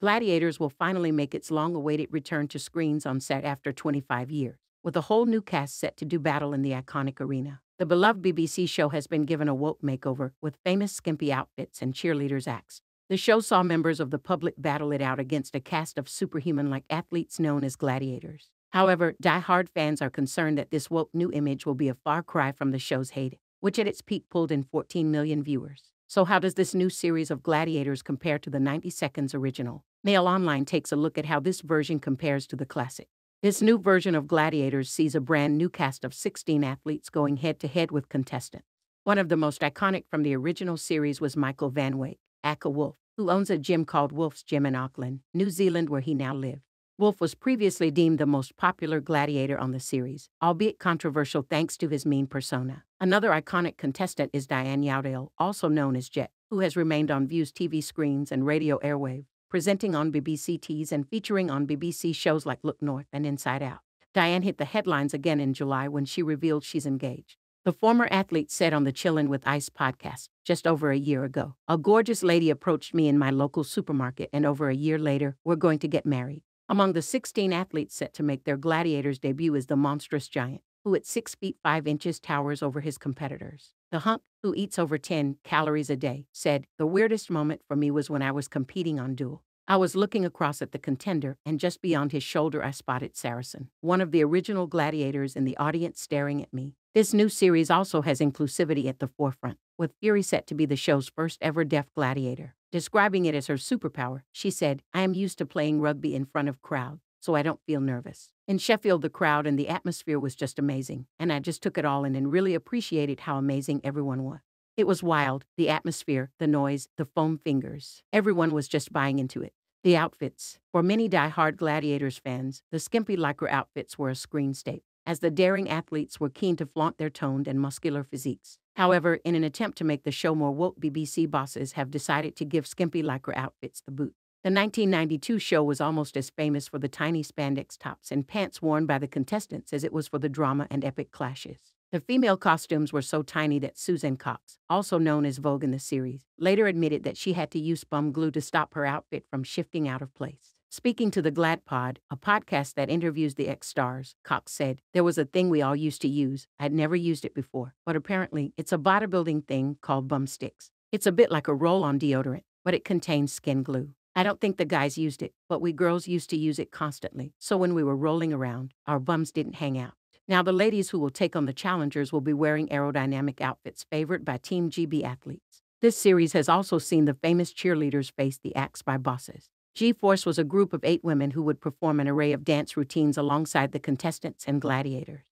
Gladiators will finally make its long awaited return to screens on set after 25 years, with a whole new cast set to do battle in the iconic arena. The beloved BBC show has been given a woke makeover with famous skimpy outfits and cheerleaders acts. The show saw members of the public battle it out against a cast of superhuman like athletes known as gladiators. However, die-hard fans are concerned that this woke new image will be a far cry from the show's heyday, which at its peak pulled in 14 million viewers. So, how does this new series of gladiators compare to the 90 seconds original? Mail Online takes a look at how this version compares to the classic. This new version of Gladiators sees a brand new cast of 16 athletes going head to head with contestants. One of the most iconic from the original series was Michael Van Wijk, aka Wolf, who owns a gym called Wolf's Gym in Auckland, New Zealand, where he now lives. Wolf was previously deemed the most popular gladiator on the series, albeit controversial thanks to his mean persona. Another iconic contestant is Diane Youdale, also known as Jet, who has remained on View's TV screens and radio airwave presenting on BBC Tees and featuring on BBC shows like Look North and Inside Out. Diane hit the headlines again in July when she revealed she's engaged. The former athlete said on the Chillin' with Ice podcast just over a year ago, A gorgeous lady approached me in my local supermarket, and over a year later, we're going to get married. Among the 16 athletes set to make their Gladiators debut is the monstrous giant, who at 6 feet 5 inches towers over his competitors. The hunk, who eats over 10 calories a day, said, The weirdest moment for me was when I was competing on duel. I was looking across at the contender, and just beyond his shoulder, I spotted Saracen, one of the original gladiators in the audience staring at me. This new series also has inclusivity at the forefront, with Fury set to be the show's first ever deaf gladiator. Describing it as her superpower, she said, I am used to playing rugby in front of crowds so I don't feel nervous. In Sheffield, the crowd and the atmosphere was just amazing, and I just took it all in and really appreciated how amazing everyone was. It was wild the atmosphere, the noise, the foam fingers. Everyone was just buying into it. The outfits. For many die-hard Gladiators fans, the skimpy lycra outfits were a screen staple, as the daring athletes were keen to flaunt their toned and muscular physiques. However, in an attempt to make the show more woke, BBC bosses have decided to give skimpy lycra outfits the boot. The 1992 show was almost as famous for the tiny spandex tops and pants worn by the contestants as it was for the drama and epic clashes. The female costumes were so tiny that Susan Cox, also known as Vogue in the series, later admitted that she had to use bum glue to stop her outfit from shifting out of place. Speaking to the Glad Pod, a podcast that interviews the ex stars, Cox said, There was a thing we all used to use. I'd never used it before, but apparently it's a bodybuilding thing called bum sticks. It's a bit like a roll on deodorant, but it contains skin glue. I don't think the guys used it, but we girls used to use it constantly. So when we were rolling around, our bums didn't hang out. Now, the ladies who will take on the challengers will be wearing aerodynamic outfits favored by Team GB athletes. This series has also seen the famous cheerleaders face the acts by bosses. G Force was a group of eight women who would perform an array of dance routines alongside the contestants and gladiators.